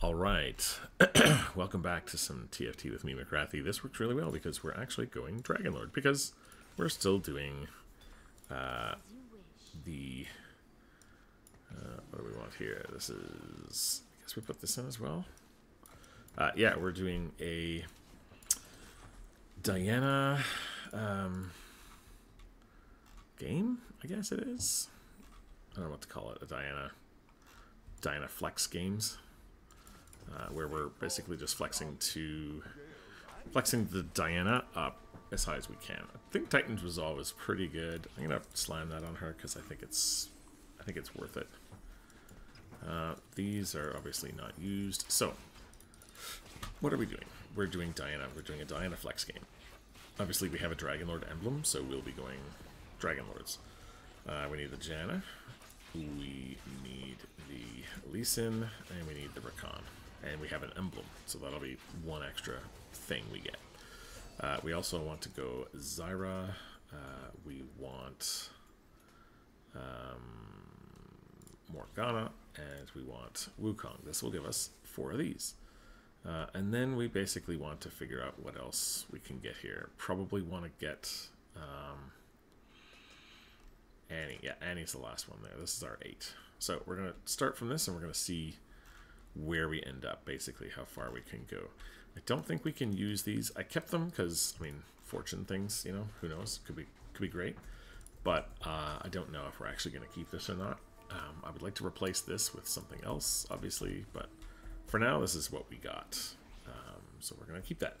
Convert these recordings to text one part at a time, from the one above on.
All right. Welcome back to some TFT with me, Mcwrathy. This works really well because we're actually going Dragon Lord because we're still doing uh, the. Uh, what do we want here? This is. I guess we put this in as well. Uh, yeah, we're doing a Diana um, game, I guess it is. I don't know what to call it. A Diana. Diana Flex games uh, where we're basically just flexing to flexing the Diana up as high as we can. I think Titan's Resolve is pretty good. I'm gonna slam that on her because I think it's I think it's worth it. Uh, these are obviously not used. So, what are we doing? We're doing Diana. We're doing a Diana Flex game. Obviously, we have a Dragon Lord emblem, so we'll be going Dragon Lords. Uh, we need the Janna. We need the Lee Sin, and we need the Rakan and we have an emblem, so that'll be one extra thing we get. Uh, we also want to go Zyra. Uh, we want um, Morgana, and we want Wukong. This will give us four of these. Uh, and then we basically want to figure out what else we can get here. Probably want to get um, Annie. Yeah, Annie's the last one there. This is our eight. So we're going to start from this and we're going to see where we end up, basically, how far we can go. I don't think we can use these. I kept them because, I mean, fortune things, you know, who knows, could be could be great. But uh, I don't know if we're actually going to keep this or not. Um, I would like to replace this with something else, obviously, but for now, this is what we got. Um, so we're going to keep that.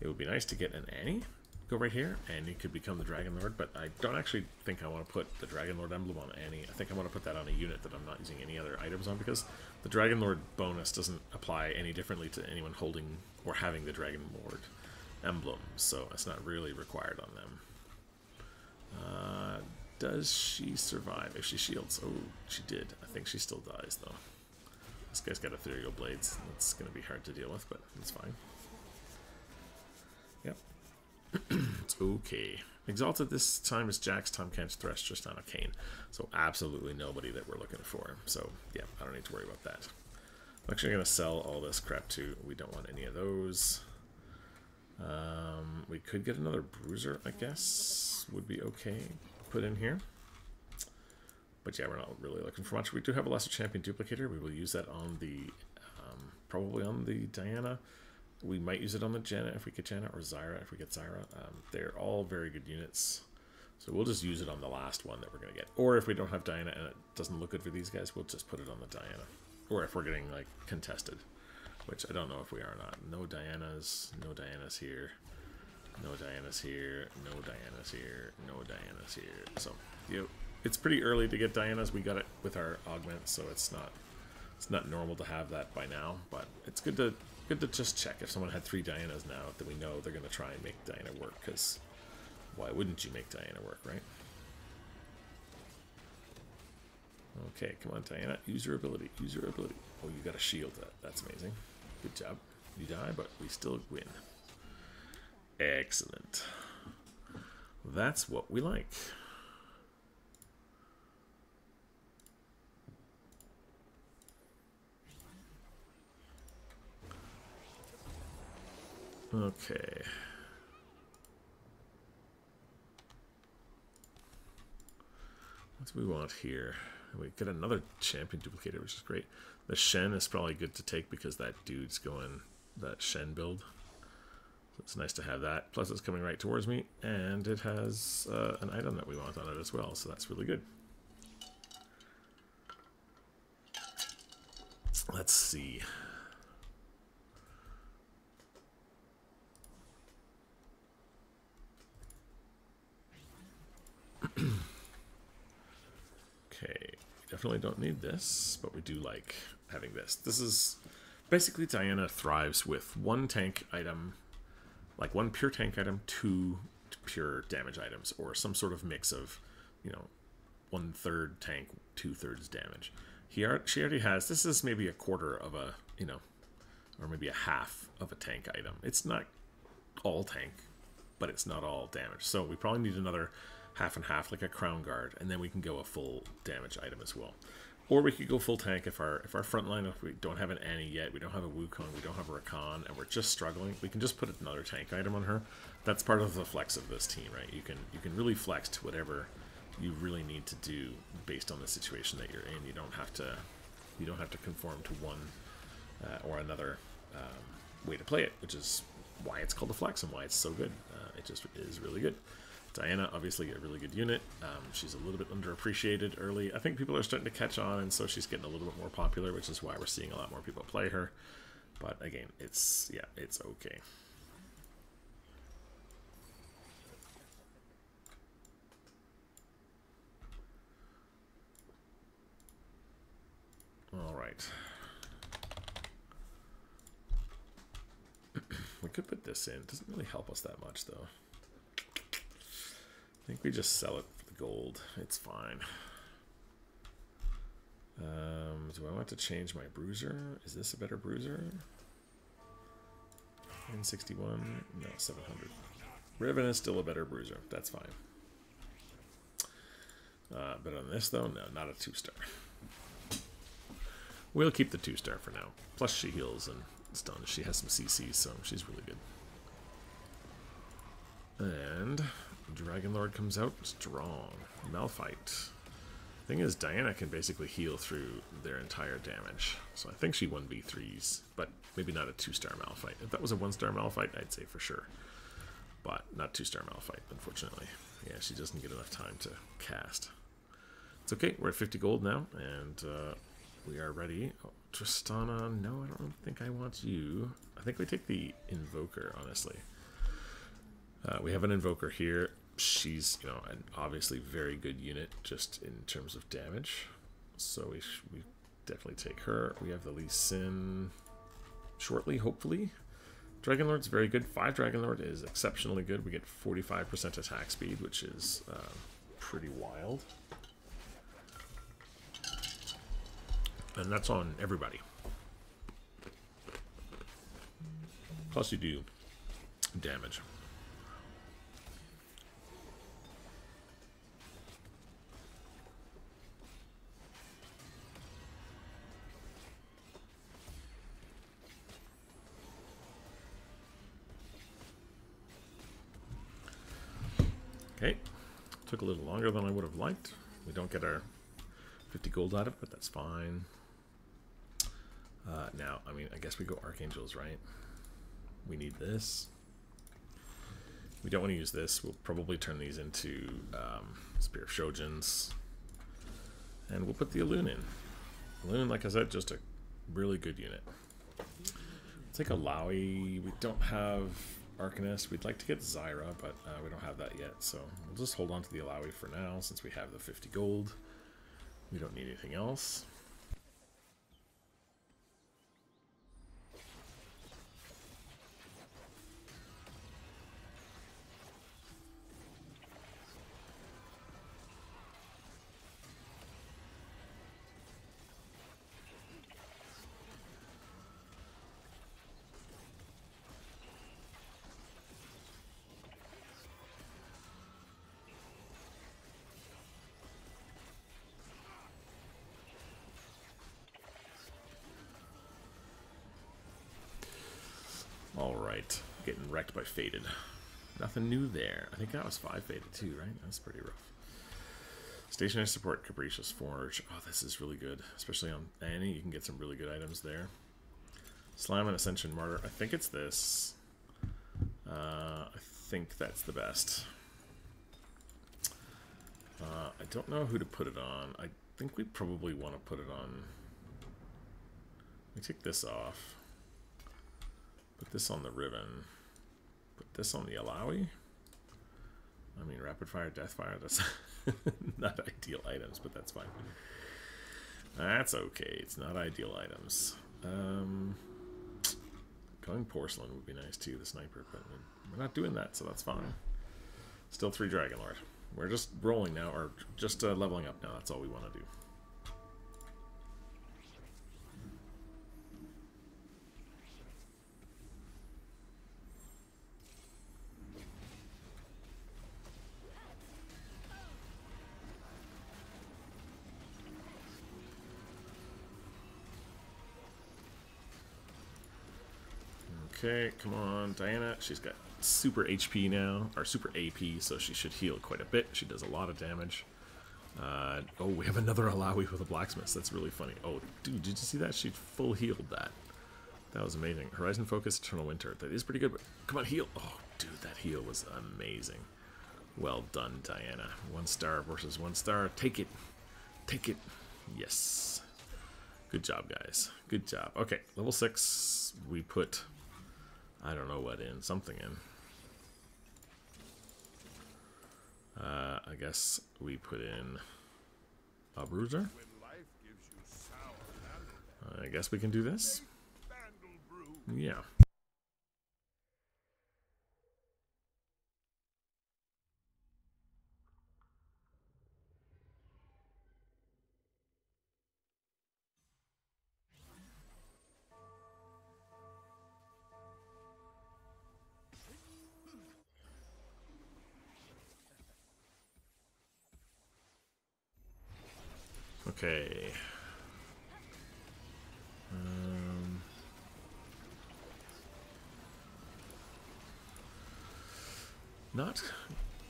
It would be nice to get an Annie, go right here, and you could become the Dragon Lord, but I don't actually think I want to put the Dragon Lord emblem on Annie. I think I want to put that on a unit that I'm not using any other items on, because the Dragon Lord bonus doesn't apply any differently to anyone holding or having the Dragon Lord emblem, so it's not really required on them. Uh, does she survive if she shields? Oh, she did. I think she still dies, though. This guy's got ethereal blades. That's going to be hard to deal with, but it's fine. It's okay. Exalted this time is Jax, Tahm Kench, Thresh, Tristana, Kayn. So absolutely nobody that we're looking for. So yeah, I don't need to worry about that. I'm actually going to sell all this crap too. We don't want any of those. Um, we could get another bruiser, I guess. Would be okay. Put in here. But yeah, we're not really looking for much. We do have a Lesser Champion Duplicator. We will use that on the, um, probably on the Diana. We might use it on the Janna if we get Janna, or Zyra if we get Zyra. Um, they're all very good units. So we'll just use it on the last one that we're going to get. Or if we don't have Diana and it doesn't look good for these guys, we'll just put it on the Diana. Or if we're getting, like, contested. Which I don't know if we are or not. No Dianas. No Dianas here. No Dianas here. No Dianas here. No Dianas here. So, you know, it's pretty early to get Dianas. We got it with our augment, so it's not it's not normal to have that by now. But it's good to Good to just check if someone had three Dianas now, that we know they're going to try and make Diana work, because why wouldn't you make Diana work, right? Okay, come on, Diana. Use your ability. Use your ability. Oh, you got a shield. That. That's amazing. Good job. You die, but we still win. Excellent. That's what we like. Okay. What do we want here? We get another champion duplicator, which is great. The Shen is probably good to take because that dude's going that Shen build. So it's nice to have that. Plus it's coming right towards me, and it has uh, an item that we want on it as well, so that's really good. Let's see. okay, definitely don't need this, but we do like having this. This is basically Diana thrives with one tank item, like one pure tank item, two pure damage items, or some sort of mix of, you know, one third tank, two thirds damage. He she already has. This is maybe a quarter of a, you know, or maybe a half of a tank item. It's not all tank, but it's not all damage. So we probably need another half and half, like a crown guard, and then we can go a full damage item as well. Or we could go full tank if our if our front line if we don't have an Annie yet, we don't have a Wukong, we don't have a Rakan, and we're just struggling. We can just put another tank item on her. That's part of the flex of this team, right? You can you can really flex to whatever you really need to do based on the situation that you're in. You don't have to you don't have to conform to one uh, or another um, way to play it, which is why it's called a flex and why it's so good. Uh, it just is really good. Diana, obviously a really good unit. Um, she's a little bit underappreciated early. I think people are starting to catch on, and so she's getting a little bit more popular, which is why we're seeing a lot more people play her. But again, it's yeah, it's okay. All right. we could put this in. It doesn't really help us that much, though. I think we just sell it for the gold. It's fine. Um, do I want to change my bruiser? Is this a better bruiser? N61? No, 700. Riven is still a better bruiser. That's fine. Uh, but on this, though, no, not a two-star. We'll keep the two-star for now. Plus she heals and stun. She has some CC, so she's really good. And Dragon Lord comes out strong. Malphite. Thing is, Diana can basically heal through their entire damage. So I think she 1v3s, but maybe not a 2-star Malphite. If that was a 1-star Malphite, I'd say for sure. But not 2-star Malphite, unfortunately. Yeah, she doesn't get enough time to cast. It's okay, we're at 50 gold now, and uh, we are ready. Oh, Tristana, no, I don't think I want you. I think we take the Invoker, honestly. Uh, we have an Invoker here. She's, you know, an obviously very good unit just in terms of damage. So we, we definitely take her. We have the Lee Sin shortly, hopefully. Dragon Lord's very good. 5 Dragon Lord is exceptionally good. We get 45% attack speed, which is uh, pretty wild. And that's on everybody. Plus you do damage. Took a little longer than I would have liked. We don't get our 50 gold out of it, but that's fine. Uh, now, I mean, I guess we go Archangels, right? We need this. We don't want to use this. We'll probably turn these into um, Spear of Shojins. And we'll put the Alune in. Alune, like I said, just a really good unit. Take Illaoi. We don't have Arcanist. We'd like to get Zyra, but uh, we don't have that yet. So we'll just hold on to the Illaoi for now, since we have the 50 gold. We don't need anything else. Alright, getting wrecked by Fated. Nothing new there. I think that was 5 Fated too, right? That's pretty rough. Stationary support, Capricious Forge. Oh, this is really good. Especially on Annie, you can get some really good items there. Slam and Ascension Martyr. I think it's this. Uh, I think that's the best. Uh, I don't know who to put it on. I think we probably want to put it on... Let me take this off. Put this on the Riven. Put this on the Illaoi. I mean, Rapid Fire, Death Fire, that's not ideal items, but that's fine. That's okay. It's not ideal items. Um, going Porcelain would be nice too, the Sniper, but we're not doing that, so that's fine. Still three Dragon Lord. We're just rolling now, or just uh, leveling up now. That's all we want to do. Okay, come on, Diana. She's got super HP now, or super AP, so she should heal quite a bit. She does a lot of damage. Uh, oh, we have another Illaoi with a blacksmith. That's really funny. Oh, dude, did you see that? She full healed that. That was amazing. Horizon Focus, Eternal Winter. That is pretty good, but come on, heal. Oh, dude, that heal was amazing. Well done, Diana. One star versus one star. Take it. Take it. Yes. Good job, guys. Good job. Okay, level 6, we put, I don't know what in, something in. Uh, I guess we put in a bruiser. I guess we can do this. Yeah.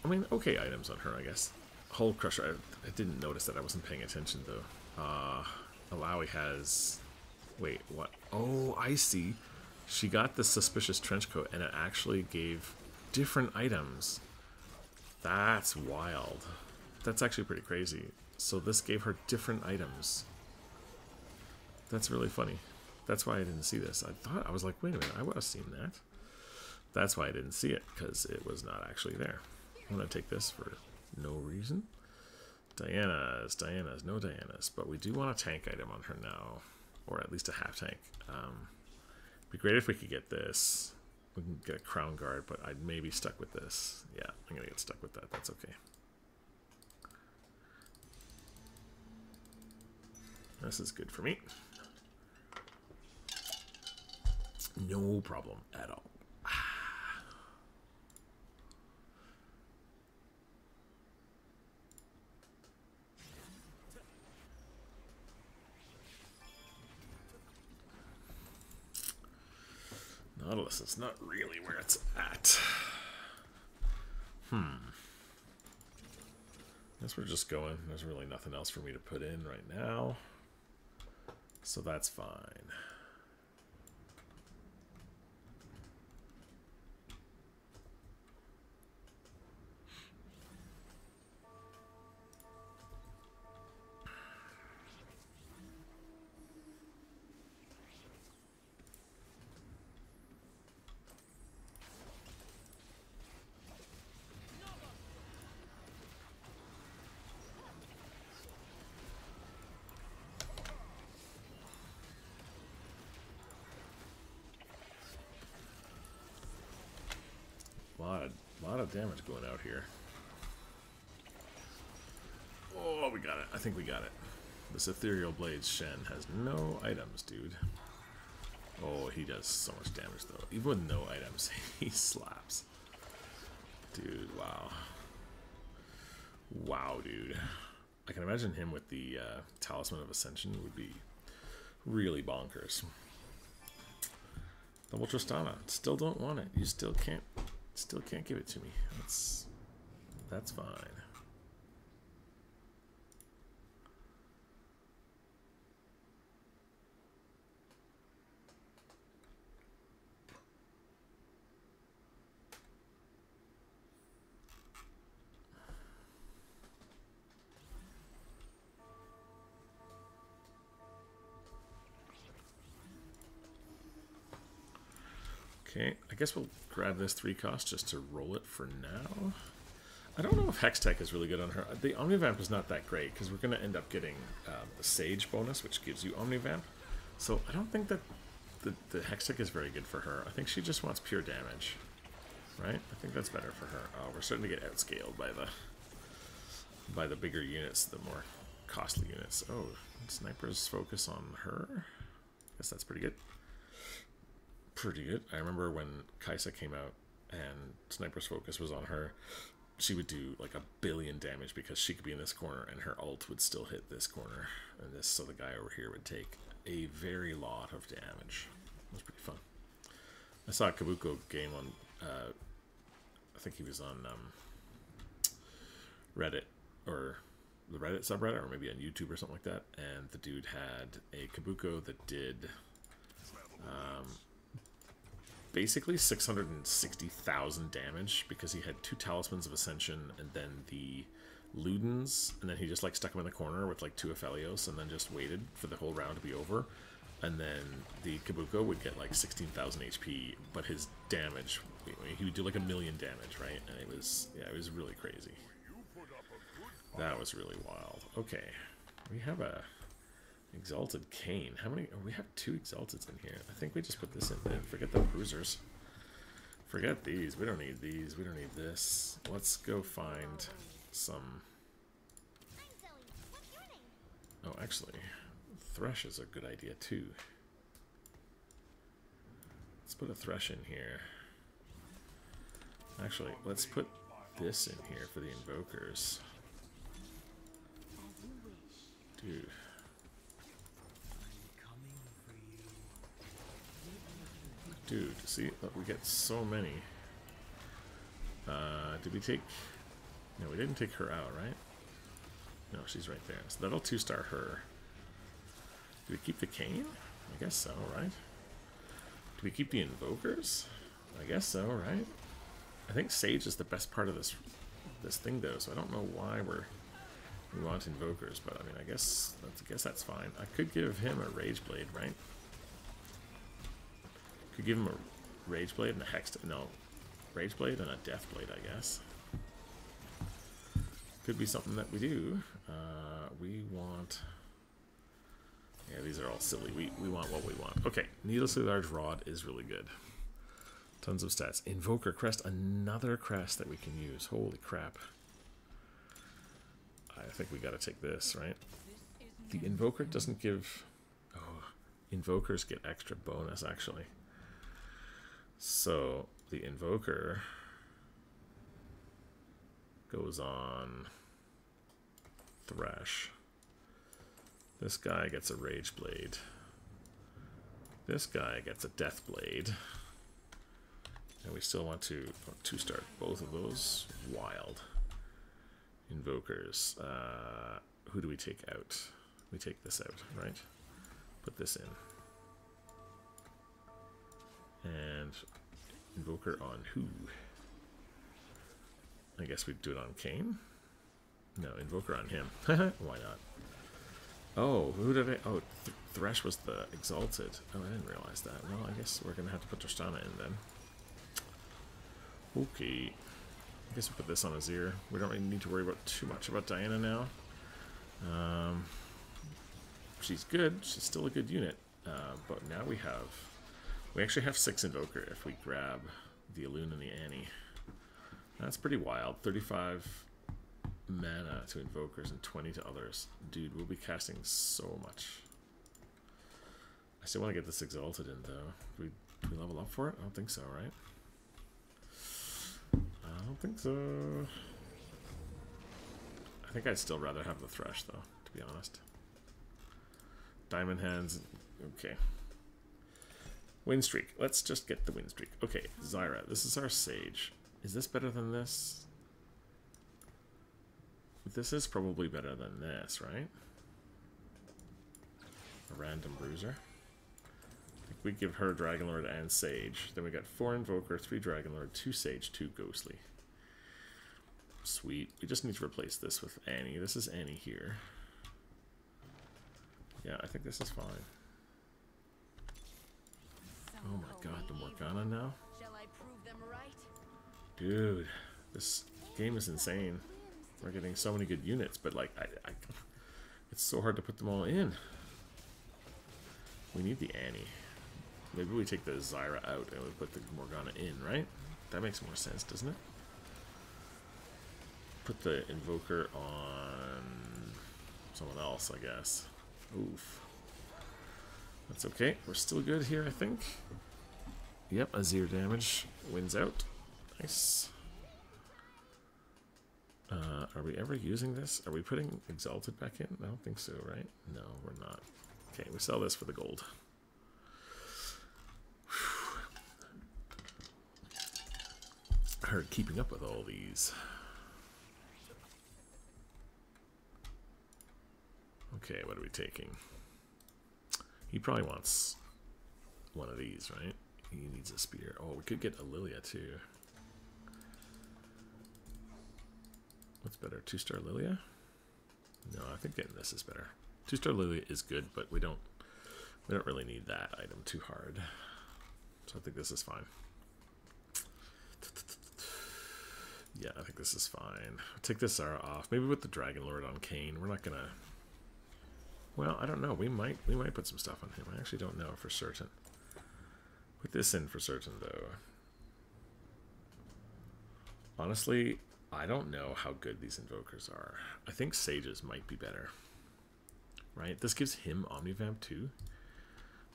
I mean, okay items on her, I guess. Hull Crusher, I, I didn't notice that. I wasn't paying attention, though. Uh, Illaoi has, wait, what? Oh, I see. She got the Suspicious Trench Coat, and it actually gave different items. That's wild. That's actually pretty crazy. So this gave her different items. That's really funny. That's why I didn't see this. I thought, I was like, wait a minute, I would have seen that. That's why I didn't see it, because it was not actually there. I'm going to take this for no reason. Diana's, Diana's, no Diana's. But we do want a tank item on her now, or at least a half tank. Um, be great if we could get this. We can get a crown guard, but I'd maybe stuck with this. Yeah, I'm going to get stuck with that. That's okay. This is good for me. No problem at all. Is not really where it's at. Hmm. Guess we're just going. There's really nothing else for me to put in right now. So that's fine. Lot of lot of damage going out here. Oh, we got it. I think we got it. This Ethereal Blade Shen has no items, dude. Oh, he does so much damage, though. Even with no items, he slaps. Dude, wow. Wow, dude. I can imagine him with the uh, Talisman of Ascension would be really bonkers. Double Tristana. Still don't want it. You still can't Still can't give it to me. That's that's fine. Okay, I guess we'll grab this three cost just to roll it for now. I don't know if Hextech is really good on her. The Omnivamp is not that great because we're going to end up getting uh, the Sage bonus, which gives you Omnivamp. So I don't think that the, the Hextech is very good for her. I think she just wants pure damage, right? I think that's better for her. Oh, we're starting to get outscaled by the by the bigger units, the more costly units. Oh, snipers focus on her. I guess that's pretty good pretty good. I remember when Kai'Sa came out and Sniper's focus was on her, she would do like a billion damage because she could be in this corner and her ult would still hit this corner. And this so the guy over here would take a very lot of damage. It was pretty fun. I saw a Kobuko game on, uh, I think he was on um, Reddit or the Reddit subreddit, or maybe on YouTube or something like that. And the dude had a Kobuko that did um, basically 660,000 damage because he had two Talismans of Ascension and then the Ludens, and then he just like stuck him in the corner with like two Aphelios and then just waited for the whole round to be over. And then the Kobuko would get like 16,000 HP, but his damage, he would do like a million damage, right? And it was, yeah, it was really crazy. That was really wild. Okay, we have a exalted Kayn. How many? Oh, we have two exalteds in here. I think we just put this in there. Forget the bruisers. Forget these. We don't need these. We don't need this. Let's go find some. Oh, actually, Thresh is a good idea too. Let's put a Thresh in here. Actually, let's put this in here for the invokers. Dude. Dude, see, look, we get so many. Uh, did we take... No, we didn't take her out, right? No, she's right there. So that'll two-star her. Do we keep the Kayn? I guess so, right? Do we keep the Invokers? I guess so, right? I think Sage is the best part of this this thing, though, so I don't know why we're we want Invokers, but I mean, I guess I guess that's fine. I could give him a Rage Blade, right? Could give him a Rage Blade and a Hex... No. Rage Blade and a Death Blade, I guess. Could be something that we do. Uh, we want... Yeah, these are all silly. We, we want what we want. Okay, Needlessly Large Rod is really good. Tons of stats. Invoker Crest, another crest that we can use. Holy crap. I think we gotta take this, right? The Invoker doesn't give... Oh, Invokers get extra bonus, actually. So the invoker goes on Thresh. This guy gets a Rage Blade. This guy gets a Death Blade. And we still want to two start both of those. Wild. Invokers. Uh, who do we take out? We take this out, right? Put this in. And Invoker on who? I guess we'd do it on Kayn. No, Invoker on him. Why not? Oh, who did I... Oh, Th Thresh was the Exalted. Oh, I didn't realize that. Well, I guess we're going to have to put Tristana in then. Okay. I guess we'll put this on Azir. We don't really need to worry about too much about Diana now. Um, she's good. She's still a good unit. Uh, but now we have we actually have six Invoker if we grab the Alune and the Annie. That's pretty wild. 35 mana to Invokers and 20 to others. Dude, we'll be casting so much. I still want to get this Exalted in, though. Do we, do we level up for it? I don't think so, right? I don't think so. I think I'd still rather have the Thresh, though, to be honest. Diamond Hands, okay. Win streak. Let's just get the win streak. Okay, Zyra. This is our Sage. Is this better than this? This is probably better than this, right? A random bruiser. I think we give her Dragonlord and Sage. Then we got four Invoker, three Dragonlord, two Sage, two Ghostly. Sweet. We just need to replace this with Annie. This is Annie here. Yeah, I think this is fine. Oh my god, the Morgana now? Dude, this game is insane. We're getting so many good units, but like, I, I, it's so hard to put them all in. We need the Annie. Maybe we take the Zyra out and we put the Morgana in, right? That makes more sense, doesn't it? Put the Invoker on someone else, I guess. Oof. That's okay. We're still good here, I think. Yep, Azir damage wins out. Nice. Uh, are we ever using this? Are we putting Exalted back in? I don't think so, right? No, we're not. Okay, we sell this for the gold. hard keeping up with all these. Okay, what are we taking? He probably wants one of these, right? He needs a spear. Oh, we could get a Lilia too. What's better, two-star Lilia? No, I think getting this is better. Two-star Lilia is good, but we don't we don't really need that item too hard. So I think this is fine. Yeah, I think this is fine. take this Zyra off. Maybe with the Dragon Lord on Kayn. We're not gonna well, I don't know. We might we might put some stuff on him. I actually don't know for certain. Put this in for certain though. Honestly, I don't know how good these invokers are. I think Sages might be better. Right? This gives him Omnivamp too.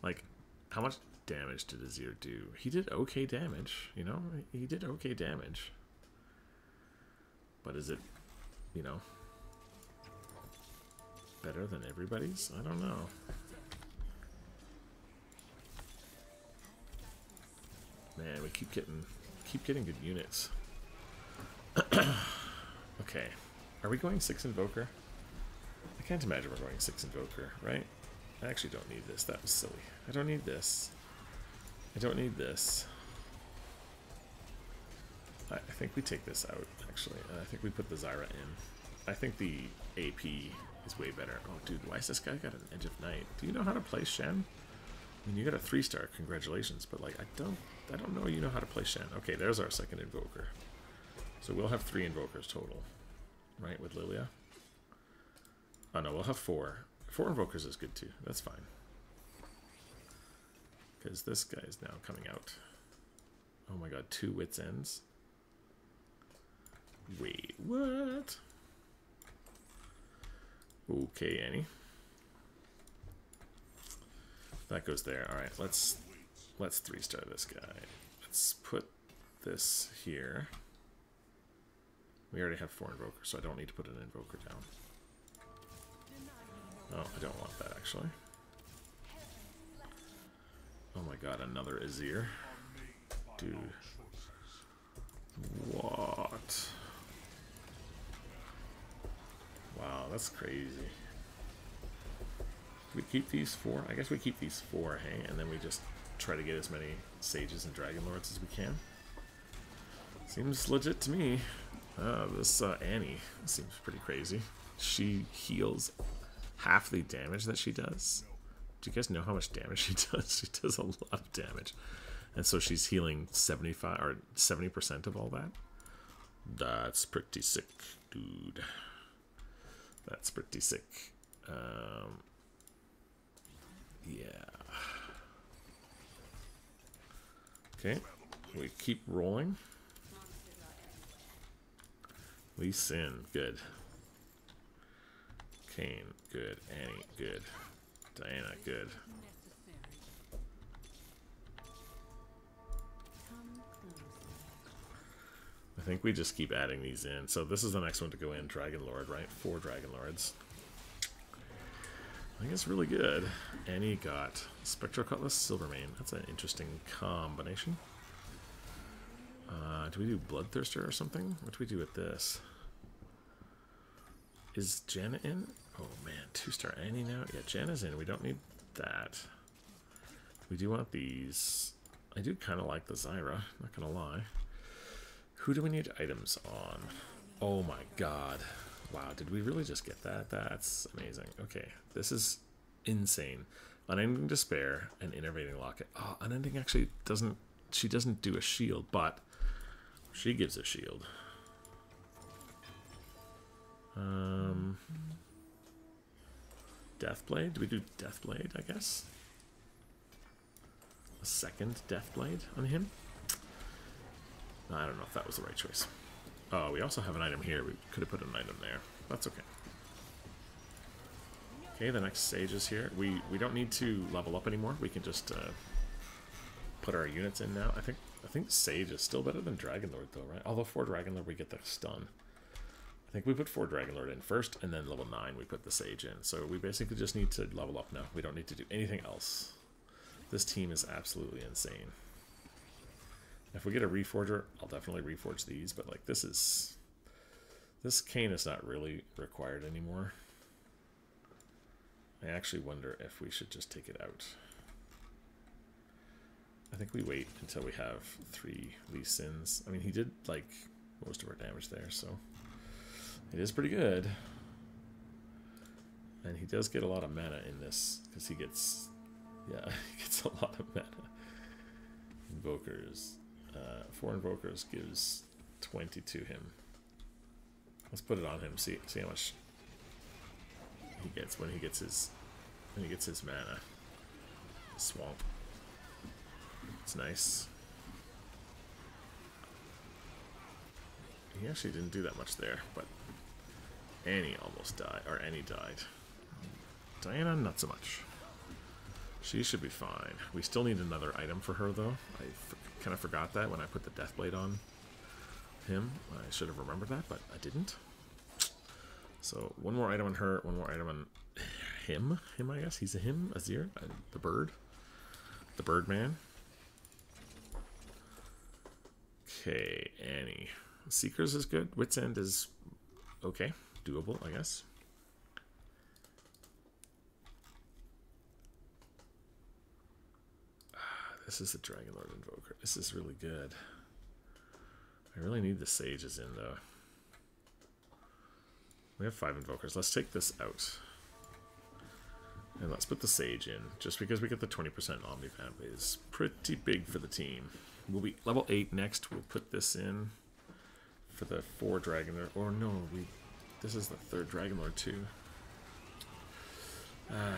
Like, how much damage did Azir do? He did okay damage, you know? He did okay damage. But is it, you know, better than everybody's? I don't know. Man, we keep getting keep getting good units. okay. Are we going six invoker? I can't imagine we're going six invoker, right? I actually don't need this. That was silly. I don't need this. I don't need this. I, think we take this out, actually. Uh, I think we put the Zyra in. I think the AP is way better. Oh, dude, why is this guy got an Edge of Night? Do you know how to play Shen? I mean, you got a three star. Congratulations, but like, I don't, I don't know you know how to play Shen. Okay, there's our second invoker. So we'll have three invokers total, right? With Lilia. Oh no, we'll have four. Four invokers is good too. That's fine. Because this guy is now coming out. Oh my god, two wits ends. Wait, what? Okay, Annie. That goes there. All right, let's let's three star this guy. Let's put this here. We already have four invokers, so I don't need to put an invoker down. Oh, I don't want that actually. Oh my god, another Azir. Dude. What? Wow, that's crazy. We keep these four? I guess we keep these four, hey? And then we just try to get as many Sages and Dragon Lords as we can. Seems legit to me. Uh, this uh, Annie seems pretty crazy. She heals half the damage that she does. Do you guys know how much damage she does? She does a lot of damage. And so she's healing 75 or 70% of all that. That's pretty sick, dude. That's pretty sick. Um, yeah. Okay, we keep rolling. Lee Sin, good. Kayn, good. Annie, good. Diana, good. I think we just keep adding these in. So this is the next one to go in, Dragon Lord, right? Four Dragon Lords. I think it's really good. Annie got Spectral Cutlass, Silvermane. That's an interesting combination. Uh, do we do Bloodthirster or something? What do we do with this? Is Janna in? Oh man, two star Annie now? Yeah, Janna's in. We don't need that. We do want these. I do kind of like the Zyra, not gonna lie. Who do we need items on? Oh my god. Wow, did we really just get that? That's amazing. Okay, this is insane. Unending Despair and Innervating Locket. Oh, Unending actually doesn't... She doesn't do a shield, but she gives a shield. Um, Deathblade? Do we do Deathblade, I guess? A second Deathblade on him? I don't know if that was the right choice. Oh, we also have an item here. We could have put an item there. That's okay. Okay, the next stage is here. We we don't need to level up anymore. We can just uh, put our units in now. I think I think Sage is still better than Dragonlord though, right? Although for Dragonlord we get the stun. I think we put four Dragonlord in first, and then level 9 we put the Sage in. So we basically just need to level up now. We don't need to do anything else. This team is absolutely insane. If we get a reforger, I'll definitely reforge these, but like this is this Kayn is not really required anymore. I actually wonder if we should just take it out. I think we wait until we have three Lee Sins. I mean, he did like most of our damage there, so it is pretty good. And he does get a lot of mana in this because he gets, yeah, he gets a lot of mana. Invokers, uh, four invokers gives 20 to him. Let's put it on him. See, see how much he gets when he gets his when he gets his mana. Swamp. It's nice. He actually didn't do that much there, but Annie almost died, or Annie died. Diana, not so much. She should be fine. We still need another item for her, though. I kind of forgot that when I put the Deathblade on him. I should have remembered that, but I didn't. So one more item on her, one more item on him. Him, I guess. He's a him, Azir, uh, the bird. The Birdman. Okay, Annie. Seekers is good. Wits End is okay. Doable, I guess. This is the Dragon Lord Invoker. This is really good. I really need the sages in though. We have five invokers. Let's take this out. And let's put the sage in. Just because we get the 20% Omnivamp is pretty big for the team. We'll be level 8 next. We'll put this in for the 4 Dragon Lord. Or no, we this is the third Dragon Lord too. Uh,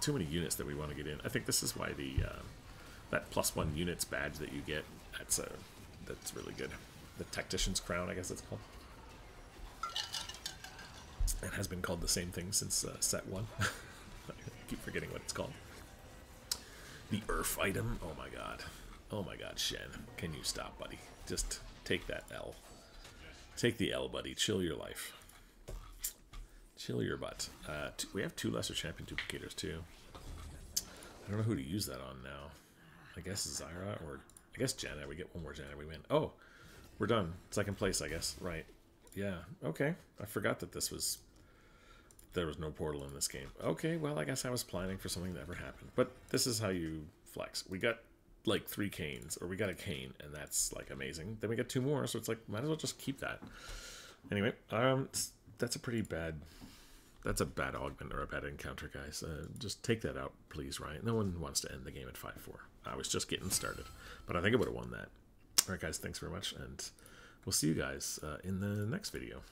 too many units that we want to get in. I think this is why the uh, that plus one units badge that you get that's a that's really good. The Tactician's Crown, I guess it's called. It has been called the same thing since uh, set one. I keep forgetting what it's called. The Earth item. Oh my god. Oh my god, Shen. Can you stop, buddy? Just take that L. Take the L, buddy. Chill your life. Chill your butt. Uh, we have two lesser champion duplicators too. I don't know who to use that on now. I guess Zyra or I guess Janna. We get one more Janna. We win. Oh, we're done. Second place, I guess. Right. Yeah. Okay. I forgot that this was there was no portal in this game. Okay, well, I guess I was planning for something that never happened. But this is how you flex. We got like three Kayns, or we got a Kayn, and that's like amazing. Then we got two more, so it's like might as well just keep that. Anyway, um, that's a pretty bad. That's a bad augment or a bad encounter, guys. Uh, just take that out, please, right? No one wants to end the game at 5-4. I was just getting started, but I think I would have won that. All right, guys, thanks very much, and we'll see you guys uh, in the next video.